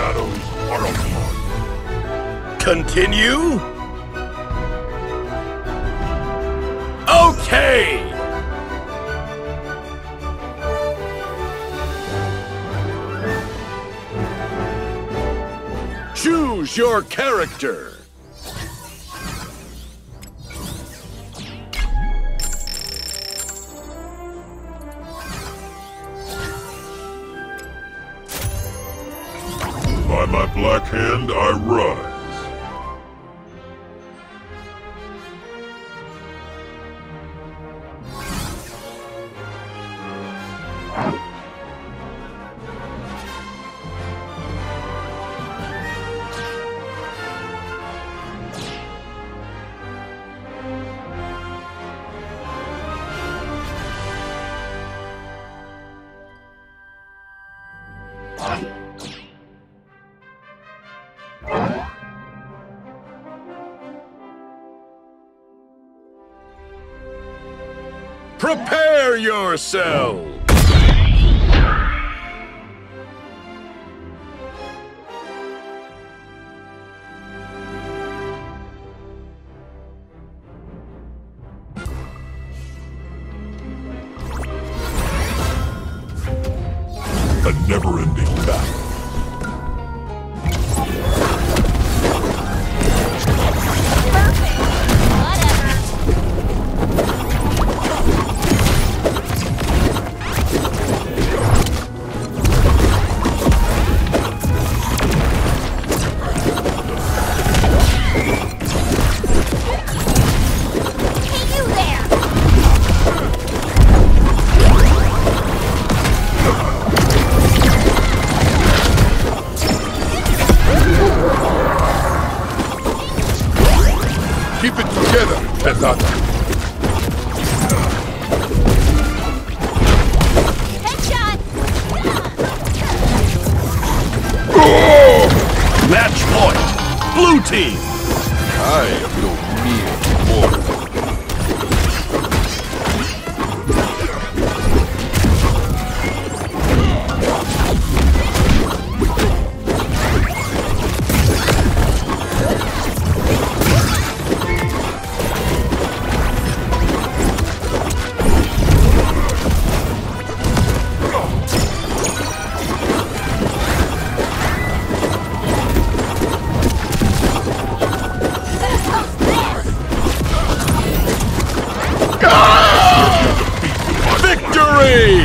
shadows are upon Continue? Okay! Choose your character. My black hand I rise. Prepare yourself! A never-ending battle. Tethata. Headshot! Match point! Blue team! I am Victory!